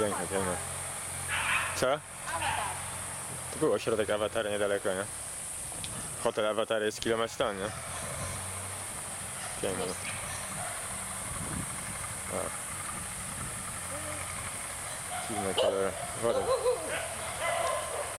Piękne, piękne. Co? Awatar. To był ośrodek awatara niedaleko, nie? Hotel awatar jest kilometr stąd, nie? Piękne. O. Dziwne kolory. Woda.